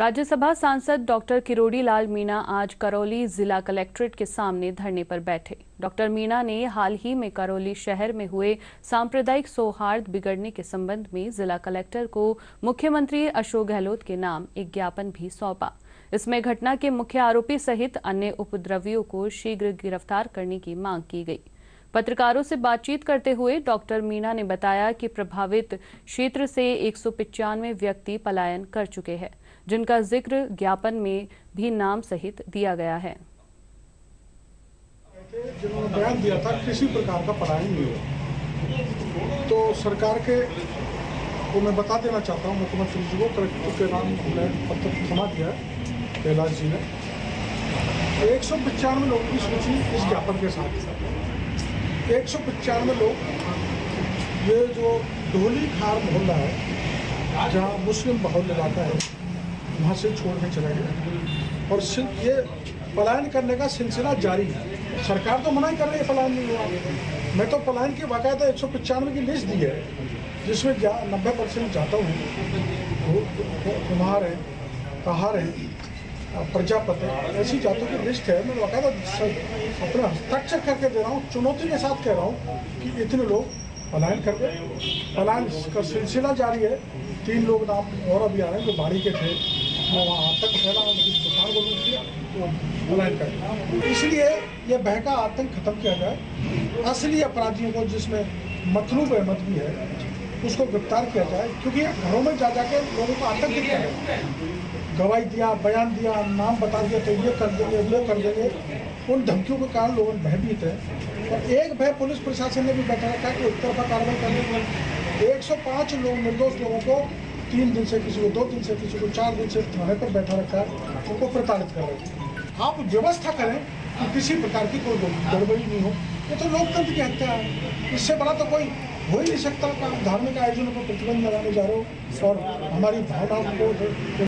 राज्यसभा सांसद डॉक्टर किरोड़ी लाल मीणा आज करौली जिला कलेक्ट्रेट के सामने धरने पर बैठे। डॉक्टर मीणा ने हाल ही में करौली शहर में हुए सांप्रदायिक सौहार्द बिगड़ने के संबंध में जिला कलेक्टर को मुख्यमंत्री अशोक गहलोत के नाम एक ज्ञापन भी सौंपा। इसमें घटना के मुख्य आरोपी सहित अन्य उपद्रवियों को शीघ्र गिरफ़्तार करने की मांग की गई। पत्रकारों से बातचीत करते हुए डॉक्टर मीणा ने बताया कि प्रभावित क्षेत्र से एक व्यक्ति पलायन कर चुके हैं, जिनका ज़िक्र ज्ञापन में भी नाम सहित दिया गया है। जिन्होंने बयान दिया था, किसी प्रकार का पलायन नहीं हुआ। तो सरकार के, को मैं बता देना चाहता हूँ, मुख्यमंत्री जी को, कलेक्टर के नाम हमने पत्र थमा दिया है, कैलाश जी ने। एक सौ पचानवे लोगों की सूची इस ज्ञापन के साथ। एक सौ पचानवे लोग ये जो ढोली खार मोहल्ला है, जहाँ मुस्लिम बहुल इलाका है, वहाँ से छोड़ के चला गया। और सिर्फ़ ये पलायन करने का सिलसिला जारी है। सरकार तो मना कर रही है पलायन नहीं हुआ। मैं तो पलायन की बाकायदा एक सौ पचानवे की लिस्ट दी है, जिसमें जा नब्बे परसेंट जाता हूँ। कुम्हार है, कहार है प्रजापति, ऐसी जातों की लिस्ट है, मैं बाकायदा अपना हस्ताक्षर करके दे रहा हूँ, चुनौती के साथ कह रहा हूँ कि इतने लोग पलायन कर गए पलायन का सिलसिला जारी है, तीन लोग नाम और अभी आ रहे हैं जो बाड़ी के थे वो वहाँ आतंक फैला दुकान को लूट तो पलायन कर इसलिए ये बहका आतंक खत्म किया जाए। असली अपराधियों को जिसमें मतलूब अहमद भी है उसको गिरफ़्तार किया जाए, क्योंकि घरों में जा जाके लोगों को आतंक आतंकित किया गवाही दिया, बयान दिया, नाम बता दिया तो ये कर देंगे, वो कर देंगे। उन धमकियों के कारण लोग भयभीत है। और एक भय पुलिस प्रशासन ने भी बैठा रखा कि एक तरफा कार्रवाई करने एक सौ पाँच लोग, निर्दोष लोगों को तीन दिन से किसी को, दो दिन से किसी को, चार दिन से थाने पर बैठा रखा है उनको प्रताड़ित कर रहे हैं। आप व्यवस्था करें कि किसी प्रकार की कोई गड़बड़ी नहीं हो। ये तो लोकतंत्र की हत्या है। इससे बड़ा तो कोई हो ही नहीं सकता धार्मिक आयोजनों पर प्रतिबंध लगाने जा रहे हो और हमारी भावनाओं को